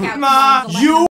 Sigma, you